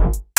Bye.